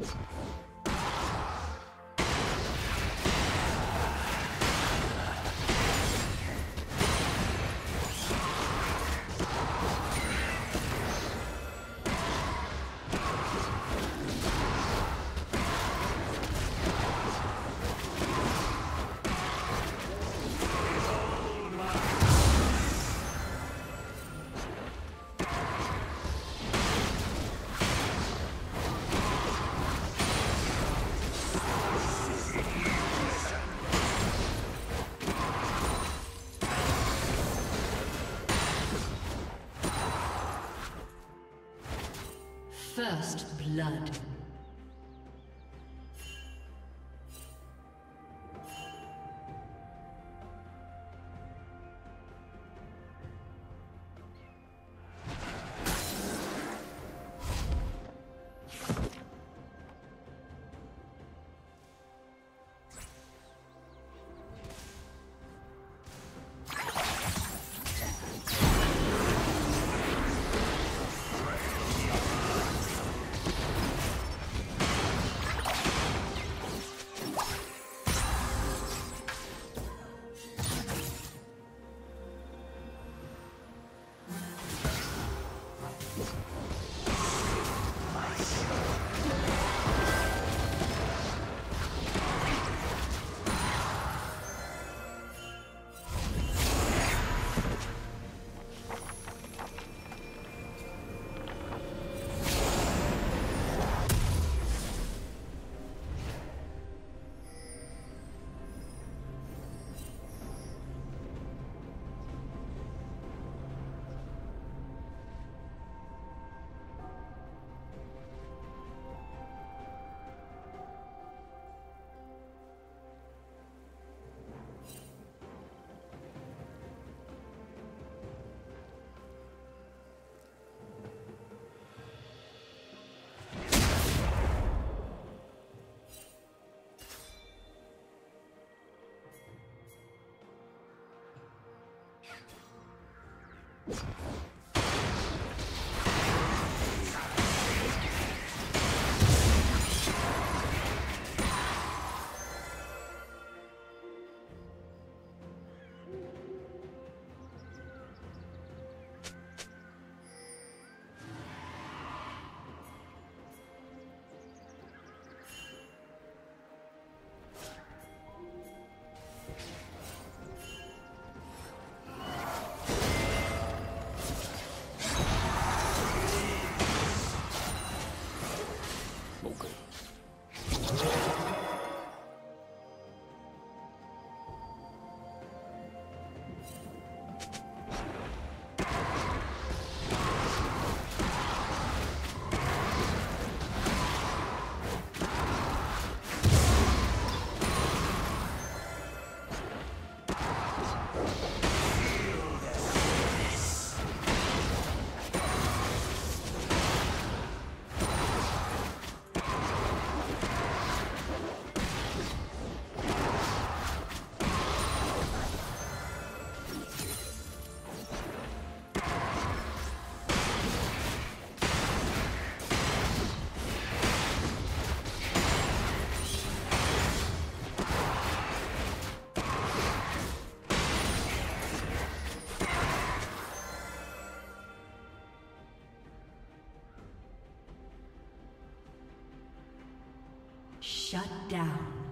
すげえ。First blood. Shut down.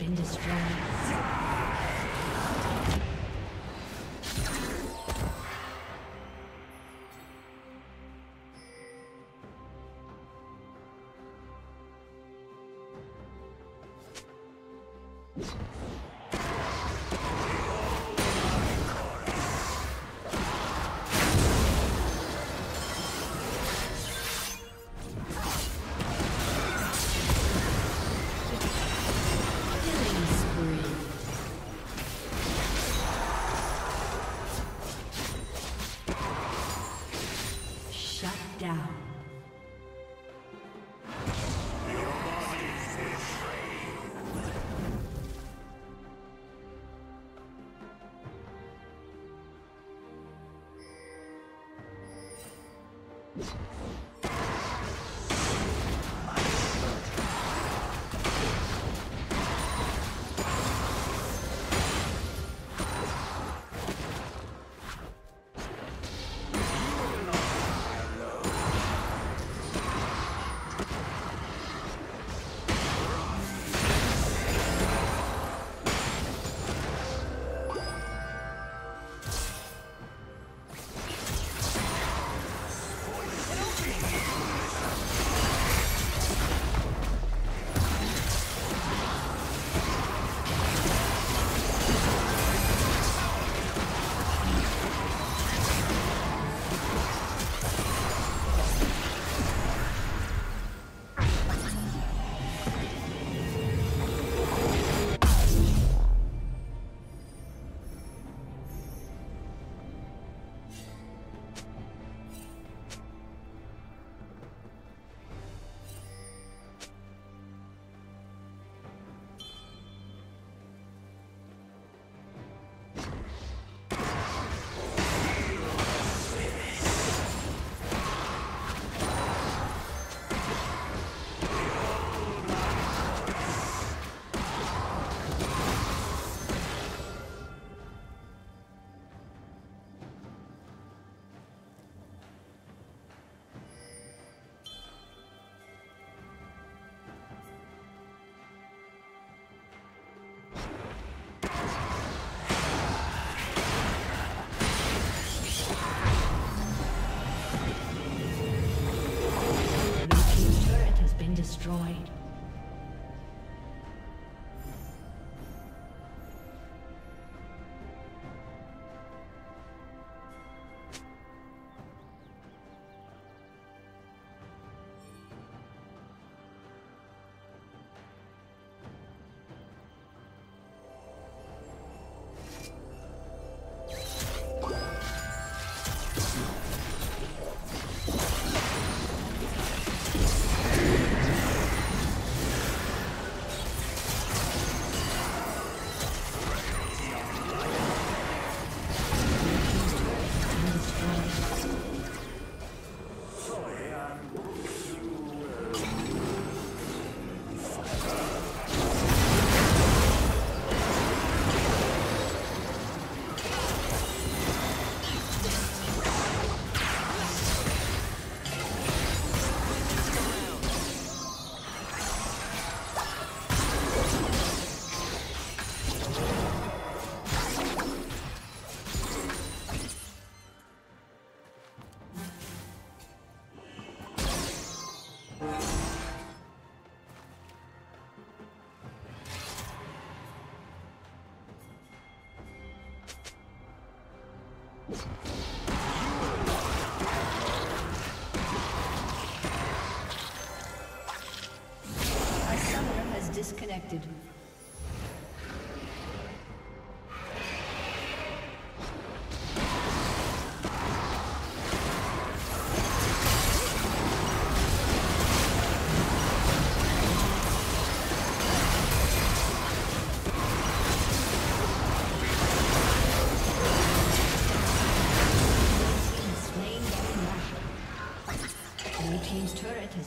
Been destroyed.